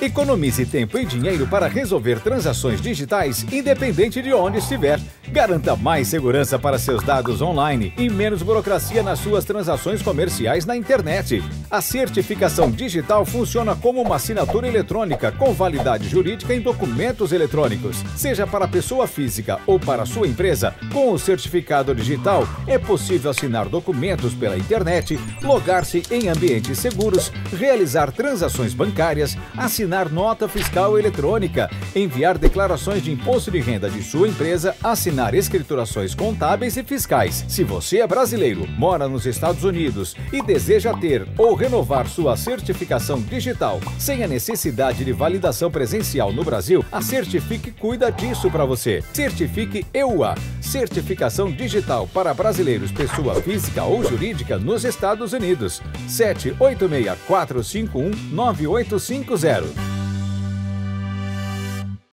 Economize tempo e dinheiro para resolver transações digitais independente de onde estiver. Garanta mais segurança para seus dados online e menos burocracia nas suas transações comerciais na internet. A certificação digital funciona como uma assinatura eletrônica com validade jurídica em documentos eletrônicos. Seja para pessoa física ou para sua empresa, com o certificado digital é possível assinar documentos pela internet, logar-se em ambientes seguros, realizar transações bancárias, assinar nota fiscal eletrônica, enviar declarações de imposto de renda de sua empresa, assinar escriturações contábeis e fiscais. Se você é brasileiro, mora nos Estados Unidos e deseja ter ou renovar sua certificação digital sem a necessidade de validação presencial no Brasil, a Certifique cuida disso para você. Certifique EUA, certificação digital para brasileiros, pessoa física ou jurídica nos Estados Unidos. 786 451 9850